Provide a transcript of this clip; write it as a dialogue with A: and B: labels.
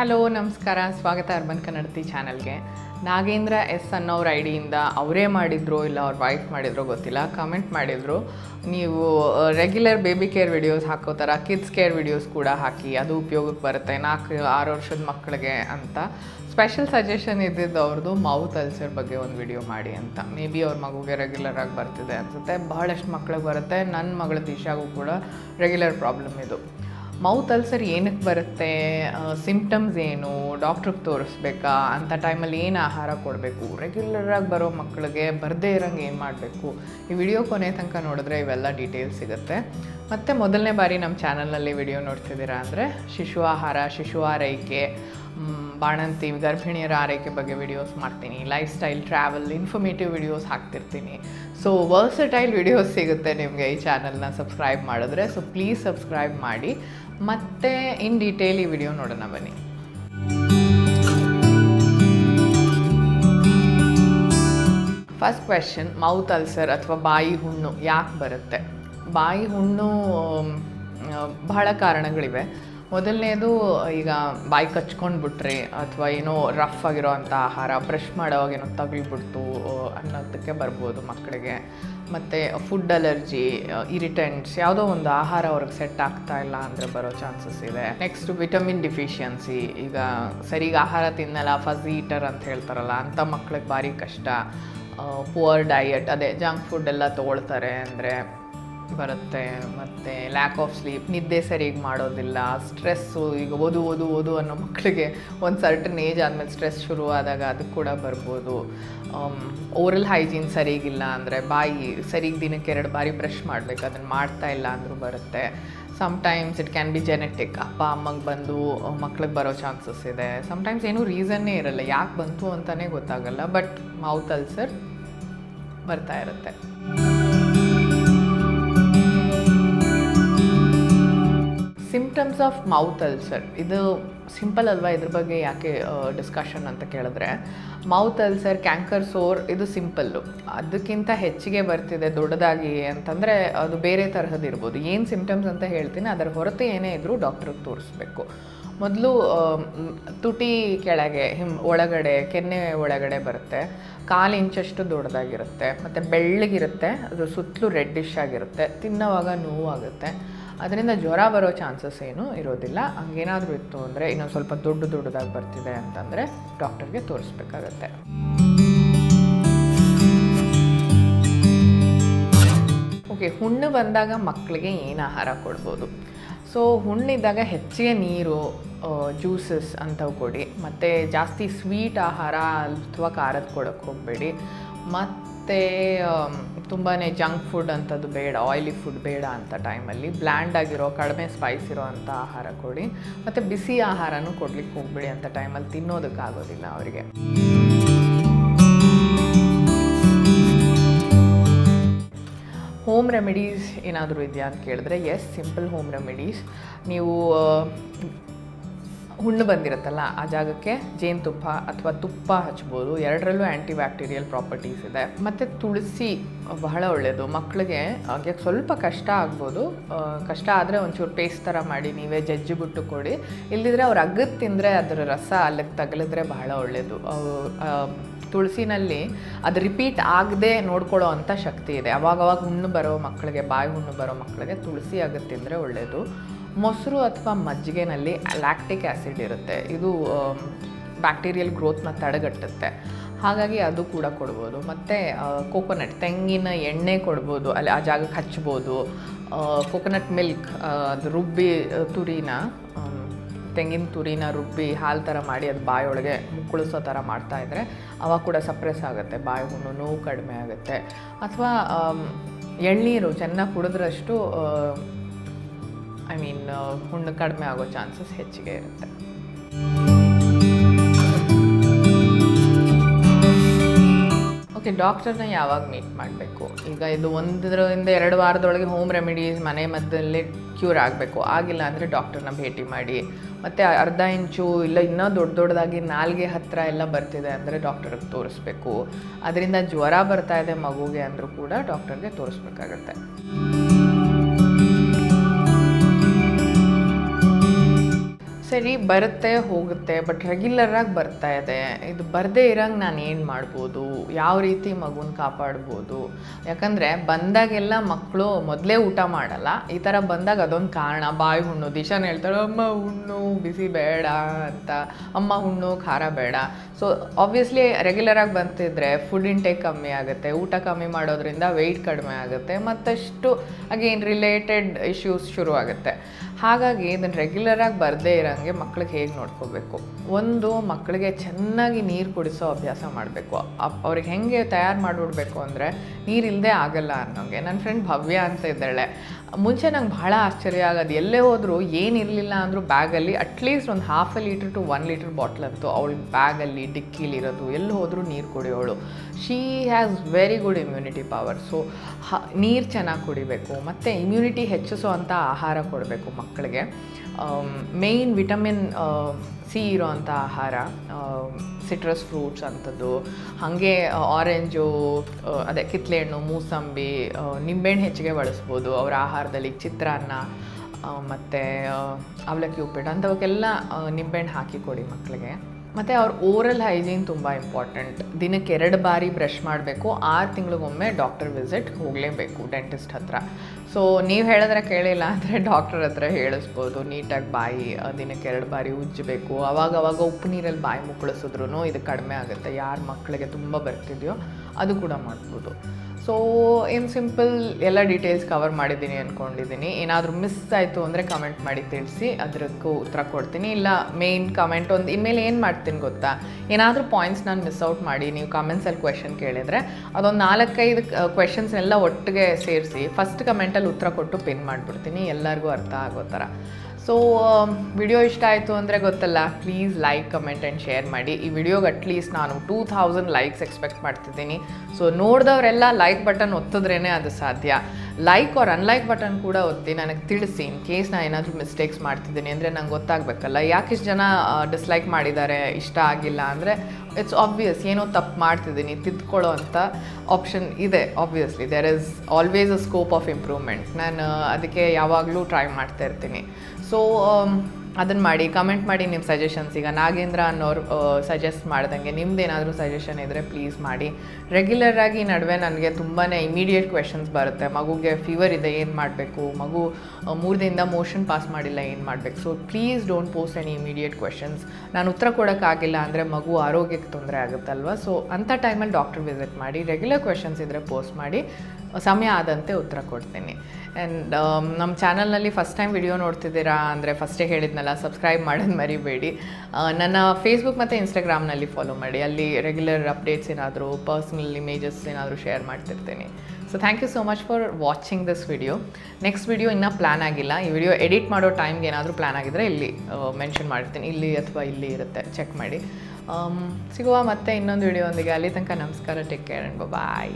A: Hello, ನಮಸ್ಕಾರ. ಸ್ವಾಗತ urban ಕನ್ನಡತಿ ಚಾನಲ್ಗೆ. ನಾಗೇಂದ್ರ ಎಸ್ ಅನ್ನೋರ ಐಡಿಯಿಂದ ಅವರೇ ಮಾಡಿದ್ರು ಇಲ್ಲ ಅವ್ರ ವೈಫ್ ಮಾಡಿದ್ರು ಗೊತ್ತಿಲ್ಲ ಕಮೆಂಟ್ ಮಾಡಿದರು. ನೀವು ರೆಗ್ಯುಲರ್ ಬೇಬಿ ಕೇರ್ ವಿಡಿಯೋಸ್ ಹಾಕೋ ಥರ ಕಿಡ್ಸ್ ಕೇರ್ ವಿಡಿಯೋಸ್ ಕೂಡ ಹಾಕಿ ಅದು ಉಪಯೋಗಕ್ಕೆ ಬರುತ್ತೆ. ನಾಲ್ಕು, ಆರು ವರ್ಷದ ಮಕ್ಕಳಿಗೆ ಅಂತ. ಸ್ಪೆಷಲ್ ಸಜೆಷನ್ ಇದ್ದಿದ್ದು ಅವ್ರದ್ದು ಮೌತ್ ಅಲ್ಸರ್ ಬಗ್ಗೆ ಒಂದು ವಿಡಿಯೋ ಮಾಡಿ ಅಂತ. ಮೇ ಬಿ ಅವ್ರ ಮಗುಗೆ ರೆಗ್ಯುಲರ್ ಆಗಿ ಬರ್ತಿದೆ ಅನಿಸುತ್ತೆ. ಬಹಳಷ್ಟು ಮಕ್ಳಿಗೆ ಬರುತ್ತೆ. ನನ್ನ ಮಗಳ ದಿಶಾಗೂ ಕೂಡ ರೆಗ್ಯುಲರ್ ಪ್ರಾಬ್ಲಮ್ ಇದು. ಮೌತ್ ಅಲ್ಸರ್ ಏನಕ್ಕೆ ಬರುತ್ತೆ? ಸಿಂಪ್ಟಮ್ಸ್ ಏನು? ಡಾಕ್ಟ್ರಿಗೆ ತೋರಿಸ್ಬೇಕಾ? ಅಂಥ ಟೈಮಲ್ಲಿ ಏನು ಆಹಾರ ಕೊಡಬೇಕು? ರೆಗ್ಯುಲರಾಗಿ ಬರೋ ಮಕ್ಕಳಿಗೆ ಬರದೇ ಇರೋಂಗೆ ಏನು ಮಾಡಬೇಕು? ಈ ವಿಡಿಯೋ ಕೊನೆ ತನಕ ನೋಡಿದ್ರೆ ಇವೆಲ್ಲ ಡೀಟೇಲ್ಸ್ ಸಿಗುತ್ತೆ. ಮತ್ತು ಮೊದಲನೇ ಬಾರಿ ನಮ್ಮ ಚಾನಲ್ನಲ್ಲಿ ವಿಡಿಯೋ ನೋಡ್ತಿದ್ದೀರಾ ಅಂದರೆ ಶಿಶು ಆಹಾರ, ಶಿಶು ಆರೈಕೆ ಬಾಣಂತಿ, ಗರ್ಭಿಣಿಯರ ಆರೈಕೆ ಬಗ್ಗೆ ವಿಡಿಯೋಸ್ ಮಾಡ್ತೀನಿ. Life style travel informative videos ಹಾಕ್ತಿರ್ತೀನಿ. ಸೊ ವರ್ಸಟೈಲ್ ವಿಡಿಯೋಸ್ ಸಿಗುತ್ತೆ ನಿಮಗೆ ಈ ಚಾನಲ್ನ ಸಬ್ಸ್ಕ್ರೈಬ್ ಮಾಡಿದ್ರೆ. ಸೊ ಪ್ಲೀಸ್ ಸಬ್ಸ್ಕ್ರೈಬ್ ಮಾಡಿ. ಮತ್ತೆ ಇನ್ ಡೀಟೇಲ್ ಈ ವಿಡಿಯೋ ನೋಡೋಣ ಬನ್ನಿ. ಫಸ್ಟ್ ಕ್ವೆಶನ್ ಮೌತ್ ಅಲ್ಸರ್ ಅಥವಾ ಬಾಯಿ ಹುಣ್ಣು ಯಾಕೆ ಬರುತ್ತೆ? ಬಾಯಿ ಹುಣ್ಣು ಬಹಳ ಕಾರಣಗಳಿವೆ. ಮೊದಲನೇದು ಈಗ ಬಾಯಿ ಕಚ್ಕೊಂಡ್ಬಿಟ್ರೆ ಅಥವಾ ಏನೋ ರಫ್ ಆಗಿರೋ ಅಂಥ ಆಹಾರ ಬ್ರಷ್ ಮಾಡೋವಾಗ ಏನೋ ತಗಲ್ಬಿಡ್ತು ಅನ್ನೋದಕ್ಕೆ ಬರ್ಬೋದು ಮಕ್ಕಳಿಗೆ. ಮತ್ತು ಫುಡ್ ಅಲರ್ಜಿ ಇರಿಟೆಂಟ್ಸ್ ಯಾವುದೋ ಒಂದು ಆಹಾರ ಅವ್ರಿಗೆ ಸೆಟ್ ಆಗ್ತಾ ಇಲ್ಲ ಅಂದರೆ ಬರೋ ಚಾನ್ಸಸ್ ಇದೆ. ನೆಕ್ಸ್ಟ್ ವಿಟಮಿನ್ ಡಿಫಿಷಿಯನ್ಸಿ ಈಗ ಸರಿಗೆ ಆಹಾರ ತಿನ್ನಲ್ಲ ಫಝಿ ಈಟರ್ ಅಂತ ಹೇಳ್ತಾರಲ್ಲ, ಅಂಥ ಮಕ್ಳಿಗೆ ಭಾರಿ ಕಷ್ಟ. ಪುವರ್ ಡಯಟ್ ಅದೇ ಜಂಕ್ ಫುಡ್ ಎಲ್ಲ ತೊಗೊಳ್ತಾರೆ ಅಂದರೆ ಬರುತ್ತೆ, ಮತ್ತು ಲ್ಯಾಕ್ ಆಫ್ ಸ್ಲೀಪ್ ನಿದ್ದೆ ಸರಿಯಾಗಿ ಮಾಡೋದಿಲ್ಲ ಸ್ಟ್ರೆಸ್ಸು ಈಗ ಓದು ಓದು ಓದು ಅನ್ನೋ ಮಕ್ಕಳಿಗೆ ಒಂದು ಸರ್ಟನ್ ಏಜ್ ಆದಮೇಲೆ ಸ್ಟ್ರೆಸ್ ಶುರು ಆದಾಗ ಅದಕ್ಕೆ ಕೂಡ ಬರ್ಬೋದು. ಓರಲ್ ಹೈಜೀನ್ ಸರಿಗಿಲ್ಲ ಅಂದರೆ ಬಾಯಿ ಸರಿಗೆ ದಿನಕ್ಕೆ ಎರಡು ಬಾರಿ ಬ್ರಷ್ ಮಾಡಬೇಕು, ಅದನ್ನು ಮಾಡ್ತಾ ಇಲ್ಲ ಅಂದರೂ ಬರುತ್ತೆ. Sometimes it can be genetic ಅಪ್ಪ, ಅಮ್ಮಗೆ ಬಂದು ಮಕ್ಳಿಗೆ ಬರೋ ಚಾನ್ಸಸ್ ಇದೆ. ಸಮ್ಟೈಮ್ಸ್ ಏನೂ ರೀಸನ್ನೇ ಇರಲ್ಲ, ಯಾಕೆ ಬಂತು ಅಂತಲೇ ಗೊತ್ತಾಗಲ್ಲ ಬಟ್ ಮೌತ್ ಅಲ್ಸರ್ ಬರ್ತಾ ಇರುತ್ತೆ. ಸಿಂಪ್ಟಮ್ಸ್ ಆಫ್ ಮೌತ್ ಅಲ್ಸರ್ ಇದು ಸಿಂಪಲ್ ಅಲ್ವಾ? ಇದ್ರ ಬಗ್ಗೆ ಯಾಕೆ ಡಿಸ್ಕಷನ್ ಅಂತ ಕೇಳಿದ್ರೆ ಮೌತ್ ಅಲ್ಸರ್ ಕ್ಯಾಂಕರ್ ಸೋರ್ ಇದು ಸಿಂಪಲ್ಲು ಅದಕ್ಕಿಂತ ಹೆಚ್ಚಿಗೆ ಬರ್ತಿದೆ ದೊಡ್ಡದಾಗಿ ಅಂತಂದರೆ ಅದು ಬೇರೆ ತರಹದ್ದು ಇರ್ಬೋದು. ಏನು ಸಿಂಪ್ಟಮ್ಸ್ ಅಂತ ಹೇಳ್ತೀನಿ, ಅದರ ಹೊರತು ಏನೇ ಇದ್ದರೂ ಡಾಕ್ಟ್ರಿಗೆ ತೋರಿಸ್ಬೇಕು. ಮೊದಲು ತುಟಿ ಕೆಳಗೆ, ಹಿಮ್, ಒಳಗಡೆ, ಕೆನ್ನೆ ಒಳಗಡೆ ಬರುತ್ತೆ. ಕಾಲು ಇಂಚಷ್ಟು ದೊಡ್ಡದಾಗಿರುತ್ತೆ. ಮತ್ತು ಬೆಳ್ಳಗಿರುತ್ತೆ, ಅದು ಸುತ್ತಲೂ ರೆಡ್ಡಿಶ್ ಆಗಿರುತ್ತೆ. ತಿನ್ನೋವಾಗ ನೋವಾಗುತ್ತೆ. ಅದರಿಂದ ಜ್ವರ ಬರೋ ಚಾನ್ಸಸ್ ಏನೂ ಇರೋದಿಲ್ಲ. ಹಂಗೇನಾದರೂ ಇತ್ತು ಅಂದರೆ ಇನ್ನೊಂದು ಸ್ವಲ್ಪ ದೊಡ್ಡ ದೊಡ್ಡದಾಗಿ ಬರ್ತಿದೆ ಅಂತಂದರೆ ಡಾಕ್ಟರ್ಗೆ ತೋರಿಸ್ಬೇಕಾಗತ್ತೆ. ಓಕೆ, ಹುಣ್ಣು ಬಂದಾಗ ಮಕ್ಕಳಿಗೆ ಏನು ಆಹಾರ ಕೊಡ್ಬೋದು? ಸೊ, ಹುಣ್ಣಿದ್ದಾಗ ಹೆಚ್ಚಿಗೆ ನೀರು ಜ್ಯೂಸಸ್ ಅಂಥವು ಕೊಡಿ. ಮತ್ತು ಜಾಸ್ತಿ ಸ್ವೀಟ್ ಆಹಾರ ಅಥವಾ ಖಾರದ ಕೊಡೋಕ್ಕೆ ಹೋಗಬೇಡಿ. ಮತ್ತು ತುಂಬಾ ಜಂಕ್ ಫುಡ್ ಅಂಥದ್ದು ಬೇಡ ಆಯ್ಲಿ ಫುಡ್ ಬೇಡ ಅಂತ ಟೈಮಲ್ಲಿ ಬ್ಲ್ಯಾಂಡ್ ಆಗಿರೋ, ಕಡಿಮೆ ಸ್ಪೈಸ್ ಇರೋ ಅಂಥ ಆಹಾರ ಕೊಡಿ. ಮತ್ತು ಬಿಸಿ ಆಹಾರನೂ ಕೊಡ್ಲಿಕ್ಕೆ ಹೋಗ್ಬಿಡಿ ಅಂತ ಟೈಮಲ್ಲಿ ತಿನ್ನೋದಕ್ಕಾಗೋದಿಲ್ಲ ಅವರಿಗೆ. ಹೋಮ್ ರೆಮಿಡೀಸ್ ಏನಾದರೂ ಇದೆಯಾ ಅಂತ ಕೇಳಿದ್ರೆ ಎಸ್ ಸಿಂಪಲ್ ಹೋಮ್ ರೆಮಿಡೀಸ್ ನೀವು ಹುಣ್ಣು ಬಂದಿರುತ್ತಲ್ಲ, ಆ ಜಾಗಕ್ಕೆ ಜೇನುತುಪ್ಪ ಅಥವಾ ತುಪ್ಪ ಹಚ್ಬೋದು. ಎರಡರಲ್ಲೂ ಆ್ಯಂಟಿ ಬ್ಯಾಕ್ಟೀರಿಯಲ್ ಪ್ರಾಪರ್ಟೀಸ್ ಇದೆ. ಮತ್ತು ತುಳಸಿ ಬಹಳ ಒಳ್ಳೆಯದು ಮಕ್ಕಳಿಗೆ ಹಾಗೆ ಸ್ವಲ್ಪ ಕಷ್ಟ ಆಗ್ಬೋದು. ಕಷ್ಟ ಆದರೆ ಒಂಚೂರು ಪೇಸ್ಟ್ ಥರ ಮಾಡಿ, ನೀವೇ ಜಜ್ಜಿ ಬಿಟ್ಟು ಕೊಡಿ. ಇಲ್ಲದಿದ್ರೆ ಅವ್ರು ಅಗ್ಗದ ತಿಂದರೆ ಅದರ ರಸ ಅಲ್ಲಿಗೆ ತಗಲಿದ್ರೆ ಬಹಳ ಒಳ್ಳೆಯದು ತುಳಸಿನಲ್ಲಿ ಅದು ರಿಪೀಟ್ ಆಗದೆ ನೋಡ್ಕೊಳ್ಳೋ ಅಂಥ ಶಕ್ತಿ ಇದೆ. ಅವಾಗವಾಗ ಹುಣ್ಣು ಬರೋ ಮಕ್ಕಳಿಗೆ ಬಾಯಿ ಹುಣ್ಣು ಬರೋ ಮಕ್ಕಳಿಗೆ ತುಳಸಿ ಅಗದು ತಿಂದರೆ ಒಳ್ಳೆಯದು ಮೊಸರು ಅಥವಾ ಮಜ್ಜಿಗೆನಲ್ಲಿ ಲ್ಯಾಕ್ಟಿಕ್ ಆ್ಯಸಿಡ್ ಇರುತ್ತೆ. ಇದು ಬ್ಯಾಕ್ಟೀರಿಯಲ್ ಗ್ರೋತ್ನ ತಡೆಗಟ್ಟುತ್ತೆ. ಹಾಗಾಗಿ ಅದು ಕೂಡ ಕೊಡ್ಬೋದು. ಮತ್ತು ಕೋಕೋನಟ್, ತೆಂಗಿನ ಎಣ್ಣೆ ಕೊಡ್ಬೋದು, ಅಲ್ಲಿ ಆ ಜಾಗಕ್ಕೆ ಹಚ್ಬೋದು. ಕೋಕೋನಟ್ ಮಿಲ್ಕ್ ಅದು ರುಬ್ಬಿ ತುರಿನ ತೆಂಗಿನ ತುರಿನ ರುಬ್ಬಿ ಹಾಲು ಥರ ಮಾಡಿ ಅದು ಬಾಯೊಳಗೆ ಮುಕ್ಕಳಿಸೋ ಥರ ಮಾಡ್ತಾಯಿದ್ರೆ ಅವಾಗ ಕೂಡ ಸಪ್ರೆಸ್ ಆಗುತ್ತೆ. ಬಾಯಿ ಹುಣ್ಣು ನೋವು ಕಡಿಮೆ ಆಗುತ್ತೆ. ಅಥವಾ ಎಳ್ನೀರು ಚೆನ್ನಾಗಿ ಕುಡಿದ್ರಷ್ಟು ಐ ಮೀನ್ ಹುಣ್ಣು ಕಡಿಮೆ ಆಗೋ ಚಾನ್ಸಸ್ ಹೆಚ್ಚಿಗೆ ಇರುತ್ತೆ. ಓಕೆ ಡಾಕ್ಟರ್ನ ಯಾವಾಗ ಮೀಟ್ ಮಾಡಬೇಕು? ಈಗ ಇದು ಒಂದರಿಂದ ಎರಡು ವಾರದೊಳಗೆ ಹೋಮ್ ರೆಮಿಡೀಸ್ ಮನೆ ಮದ್ದಲ್ಲೇ ಕ್ಯೂರ್ ಆಗಬೇಕು. ಆಗಿಲ್ಲ ಅಂದರೆ ಡಾಕ್ಟರ್ನ ಭೇಟಿ ಮಾಡಿ. ಮತ್ತು ಅರ್ಧ ಇಂಚು ಇಲ್ಲ, ಇನ್ನೂ ದೊಡ್ಡ ದೊಡ್ಡದಾಗಿ ನಾಲ್ಗೆ ಹತ್ತಿರ ಎಲ್ಲ ಬರ್ತಿದೆ ಅಂದರೆ ಡಾಕ್ಟರ್ಗೆ ತೋರಿಸ್ಬೇಕು. ಅದರಿಂದ ಜ್ವರ ಬರ್ತಾ ಇದೆ ಮಗುಗೆ ಅಂದರೂ ಕೂಡ ಡಾಕ್ಟರ್ಗೆ ತೋರಿಸ್ಬೇಕಾಗತ್ತೆ. ಸರಿ ಬರುತ್ತೆ, ಹೋಗುತ್ತೆ, ಬಟ್ ರೆಗ್ಯುಲರಾಗಿ ಬರ್ತಾ ಇದೆ. ಇದು ಬರದೇ ಇರೋಂಗೆ ನಾನು ಏನು ಮಾಡ್ಬೋದು? ಯಾವ ರೀತಿ ಮಗುನ ಕಾಪಾಡ್ಬೋದು? ಯಾಕಂದರೆ ಬಂದಾಗೆಲ್ಲ ಮಕ್ಕಳು ಮೊದಲೇ ಊಟ ಮಾಡಲ್ಲ. ಈ ಥರ ಬಂದಾಗ ಅದೊಂದು ಕಾರಣ. ಬಾಯಿ ಹುಣ್ಣು. ದಿಶಾನ ಹೇಳ್ತಾಳೆ, ಅಮ್ಮ ಹುಣ್ಣು, ಬಿಸಿ ಬೇಡ ಅಂತ. ಅಮ್ಮ ಹುಣ್ಣು, ಖಾರ ಬೇಡ. ಸೊ ಆಬ್ವಿಯಸ್ಲಿ ರೆಗ್ಯುಲರಾಗಿ ಬಂತಿದ್ರೆ ಫುಡ್ ಇಂಟೇಕ್ ಕಮ್ಮಿ ಆಗುತ್ತೆ. ಊಟ ಕಮ್ಮಿ ಮಾಡೋದ್ರಿಂದ ವೆಯ್ಟ್ ಕಡಿಮೆ ಆಗುತ್ತೆ. ಮತ್ತಷ್ಟು ಅಗೇನ್ ರಿಲೇಟೆಡ್ ಇಶ್ಯೂಸ್ ಶುರು ಆಗುತ್ತೆ ಹಾಗಾಗಿ ಇದನ್ನು ರೆಗ್ಯುಲರಾಗಿ ಬರದೇ ಇರೋಂಗೆ ಮಕ್ಳಿಗೆ ಹೇಗೆ ನೋಡ್ಕೋಬೇಕು? ಒಂದು ಮಕ್ಕಳಿಗೆ ಚೆನ್ನಾಗಿ ನೀರು ಕುಡಿಸೋ ಅಭ್ಯಾಸ ಮಾಡಬೇಕು. ಅವ್ರಿಗೆ ಹೆಂಗೆ ತಯಾರು ಮಾಡಿಬಿಡ್ಬೇಕು ಅಂದರೆ ನೀರಿಲ್ಲದೆ ಆಗಲ್ಲ ಅನ್ನೋಂಗೆ. ನನ್ನ ಫ್ರೆಂಡ್ ಭವ್ಯ ಅಂತ ಇದ್ದಾಳೆ. ಮುಂಚೆ ನಂಗೆ ಭಾಳ ಆಶ್ಚರ್ಯ ಆಗೋದು, ಎಲ್ಲೇ ಹೋದರೂ ಏನಿರಲಿಲ್ಲ ಅಂದರೂ ಬ್ಯಾಗಲ್ಲಿ ಅಟ್ಲೀಸ್ಟ್ ಒಂದು half a litre to one litre bottle ಅಂತೂ ಅವಳ ಬ್ಯಾಗಲ್ಲಿ ಡಿಕ್ಕಿಲಿರೋದು ಎಲ್ಲಿ ಹೋದರೂ ನೀರು ಕುಡಿಯೋಳು. She has very good immunity power so ನೀರು ಚೆನ್ನಾಗಿ ಕುಡಿಬೇಕು, ಮತ್ತು ಇಮ್ಯುನಿಟಿ ಹೆಚ್ಚಿಸೋ ಅಂಥ ಆಹಾರ ಕೊಡಬೇಕು ಮಕ್ಕಳಿಗೆ ಮೇಯ್ನ್ ವಿಟಮಿನ್ ಸಿ ಇರೋವಂಥ ಆಹಾರ ಸಿಟ್ರಸ್ ಫ್ರೂಟ್ಸ್ ಅಂಥದ್ದು. ಹಾಗೆ ಆರೆಂಜು ಅದೇ ಕಿತ್ಲೆಹಣ್ಣು, ಮೂಸಂಬಿ ನಿಂಬೆಹಣ್ಣು ಹೆಚ್ಚಿಗೆ ಬಳಸ್ಬೋದು. ಅವರ ಆಹಾರದಲ್ಲಿ ಚಿತ್ರಾನ್ನ ಮತ್ತು ಅವಲಕ್ಕಿ, ಉಪ್ಪಿಟ್ಟು ಅಂಥವಕ್ಕೆಲ್ಲ ನಿಂಬೆಹಣ್ಣು ಹಾಕಿ ಕೊಡಿ ಮಕ್ಕಳಿಗೆ. ಮತ್ತು ಅವ್ರ ಓರಲ್ ಹೈಜೀನ್ ತುಂಬ ಇಂಪಾರ್ಟೆಂಟ್ ದಿನಕ್ಕೆ ಎರಡು ಬಾರಿ ಬ್ರಷ್ ಮಾಡಬೇಕು, ಆರು ತಿಂಗಳಿಗೊಮ್ಮೆ ಡಾಕ್ಟರ್ ವಿಸಿಟ್ ಹೋಗಲೇಬೇಕು ಡೆಂಟಿಸ್ಟ್ ಹತ್ರ. ಸೊ ನೀವು ಹೇಳಿದ್ರೆ ಕೇಳಿಲ್ಲ, ಅಂದರೆ ಡಾಕ್ಟರ್ ಹತ್ರ ಹೇಳಿಸ್ಬೋದು. ನೀಟಾಗಿ ಬಾಯಿ ದಿನಕ್ಕೆ ಎರಡು ಬಾರಿ ಉಜ್ಜಬೇಕು. ಅವಾಗ ಅವಾಗ ಉಪ್ಪು ನೀರಲ್ಲಿ ಬಾಯಿ ಮುಕ್ಕಳಿಸಿದ್ರು ಇದು ಕಡಿಮೆ ಆಗುತ್ತೆ. ಯಾರ ಮಕ್ಕಳಿಗೆ ತುಂಬ ಬರ್ತಿದೆಯೋ ಅದು ಕೂಡ ಮಾಡ್ಬೋದು. ಸೊ ಇನ್ ಸಿಂಪಲ್ ಎಲ್ಲ ಡೀಟೇಲ್ಸ್ ಕವರ್ ಮಾಡಿದ್ದೀನಿ ಅಂದ್ಕೊಂಡಿದ್ದೀನಿ ಏನಾದರೂ ಮಿಸ್ ಆಯಿತು ಅಂದರೆ ಕಮೆಂಟ್ ಮಾಡಿ ತಿಳಿಸಿ ಅದಕ್ಕೂ ಉತ್ತರ ಕೊಡ್ತೀನಿ. ಇಲ್ಲ ಮೇನ್ ಕಮೆಂಟ್ ಒಂದು, ಇನ್ಮೇಲೆ ಏನು ಮಾಡ್ತೀನಿ ಗೊತ್ತಾ? ಏನಾದರೂ ಪಾಯಿಂಟ್ಸ್ ನಾನು ಮಿಸ್ ಔಟ್ ಮಾಡಿ, ನೀವು ಕಮೆಂಟ್ಸಲ್ಲಿ ಕ್ವೆಶನ್ ಕೇಳಿದರೆ, ಅದೊಂದು ನಾಲ್ಕೈದು ಕ್ವೆಶನ್ಸ್ನೆಲ್ಲ ಒಟ್ಟಿಗೆ ಸೇರಿಸಿ ಫಸ್ಟ್ ಕಮೆಂಟಲ್ಲಿ ಉತ್ತರ ಕೊಟ್ಟು ಪಿನ್ ಮಾಡಿಬಿಡ್ತೀನಿ. ಎಲ್ಲರಿಗೂ ಅರ್ಥ ಆಗೋ ಥರ. ಸೊ ವಿಡಿಯೋ ಇಷ್ಟ ಆಯಿತು ಅಂದರೆ ಗೊತ್ತಲ್ಲ please like comment and share ಮಾಡಿ. ಈ ವಿಡಿಯೋಗೆ ಅಟ್ಲೀಸ್ಟ್ ನಾನು ಟೂ ಥೌಸಂಡ್ ಲೈಕ್ಸ್ ಎಕ್ಸ್ಪೆಕ್ಟ್ ಮಾಡ್ತಿದ್ದೀನಿ. ಸೊ ನೋಡಿದವರೆಲ್ಲ ಲೈಕ್ ಬಟನ್ ಒತ್ತಿದ್ರೇ ಅದು ಸಾಧ್ಯ. ಲೈಕ್ ಆರ್ ಅನ್ಲೈಕ್ ಬಟನ್ ಕೂಡ ಒತ್ತಿ ನನಗೆ ತಿಳಿಸಿ ಇನ್ ಕೇಸ್ ನಾನು ಏನಾದರೂ ಮಿಸ್ಟೇಕ್ಸ್ ಮಾಡ್ತಿದ್ದೀನಿ ಅಂದರೆ ನಂಗೆ ಗೊತ್ತಾಗಬೇಕಲ್ಲ. ಯಾಕಿಷ್ಟು ಜನ ಡಿಸ್ಲೈಕ್ ಮಾಡಿದ್ದಾರೆ ಇಷ್ಟ ಆಗಿಲ್ಲ ಅಂದರೆ ಇಟ್ಸ್ ಆಬ್ವಿಯಸ್ ಏನೋ ತಪ್ಪು ಮಾಡ್ತಿದ್ದೀನಿ, ತಿದ್ಕೊಳ್ಳೋ ಅಂಥ ಆಪ್ಷನ್ ಇದೆ obviously there is always a scope of improvement ನಾನು ಅದಕ್ಕೆ ಯಾವಾಗಲೂ ಟ್ರೈ ಮಾಡ್ತಾ ಇರ್ತೀನಿ. ಸೊ ಅದನ್ನು ಮಾಡಿ ಕಮೆಂಟ್ ಮಾಡಿ ನಿಮ್ಮ ಸಜೆಷನ್ಸ್ ಈಗ ನಾಗೇಂದ್ರ ಅನ್ನೋರು ಸಜೆಸ್ಟ್ ಮಾಡ್ದಂಗೆ. ನಿಮ್ದೇನಾದರೂ ಸಜೆಷನ್ ಇದ್ದರೆ ಪ್ಲೀಸ್ ಮಾಡಿ. ರೆಗ್ಯುಲರಾಗಿ ನಡುವೆ ನನಗೆ ತುಂಬಾ ಇಮಿಡಿಯೇಟ್ ಕ್ವೆಶನ್ಸ್ ಬರುತ್ತೆ. ಮಗುಗೆ ಫೀವರ್ ಇದೆ, ಏನು ಮಾಡಬೇಕು? ಮಗು ಮೂರು ದಿನದಿಂದ ಮೋಷನ್ ಪಾಸ್ ಮಾಡಿಲ್ಲ, ಏನು ಮಾಡಬೇಕು? So please don't post any immediate questions ನಾನು ಉತ್ತರ ಕೊಡೋಕ್ಕಾಗಿಲ್ಲ ಅಂದರೆ ಮಗು ಆರೋಗ್ಯಕ್ಕೆ ತೊಂದರೆ ಆಗುತ್ತಲ್ವ? ಸೊ ಅಂಥ ಟೈಮಲ್ಲಿ ಡಾಕ್ಟರ್ ವಿಸಿಟ್ ಮಾಡಿ ರೆಗ್ಯುಲರ್ ಕ್ವೆಶನ್ಸ್ ಇದ್ದರೆ ಪೋಸ್ಟ್ ಮಾಡಿ. ಸಮಯ ಆದಂತೆ ಉತ್ತರ ಕೊಡ್ತೀನಿ. ಆ್ಯಂಡ್ ನಮ್ಮ ಚಾನಲ್ನಲ್ಲಿ ಫಸ್ಟ್ ಟೈಮ್ ವಿಡಿಯೋ ನೋಡ್ತಿದ್ದೀರಾ ಅಂದರೆ ಫಸ್ಟೇ ಹೇಳಿದ್ನಲ್ಲ ಸಬ್ಸ್ಕ್ರೈಬ್ ಮಾಡೋದು ಮರಿಬೇಡಿ. ನನ್ನ ಫೇಸ್ಬುಕ್ ಮತ್ತು ಇನ್ಸ್ಟಾಗ್ರಾಮ್ನಲ್ಲಿ ಫಾಲೋ ಮಾಡಿ. ಅಲ್ಲಿ ರೆಗ್ಯುಲರ್ ಅಪ್ಡೇಟ್ಸ್ ಏನಾದರೂ ಪರ್ಸ್ನಲ್ ಇಮೇಜಸ್ ಏನಾದರೂ ಶೇರ್ ಮಾಡ್ತಿರ್ತೀನಿ. So thank you so much for watching this video next video ಇನ್ನೂ ಪ್ಲ್ಯಾನ್ ಆಗಿಲ್ಲ. ಈ ವಿಡಿಯೋ ಎಡಿಟ್ ಮಾಡೋ ಟೈಮ್ಗೆ ಏನಾದರೂ ಪ್ಲ್ಯಾನ್ ಆಗಿದ್ರೆ ಇಲ್ಲಿ ಮೆನ್ಷನ್ ಮಾಡ್ತೀನಿ ಇಲ್ಲಿ ಅಥವಾ ಇಲ್ಲಿ ಇರುತ್ತೆ. ಚೆಕ್ ಮಾಡಿ. ಆಮ್, ಸಿಗುವ ಮತ್ತೆ ಇನ್ನೊಂದು ವಿಡಿಯೋ ಒಂದಿಗೆ. ಅಲ್ಲಿ ತನಕ ನಮಸ್ಕಾರ. Take care and bye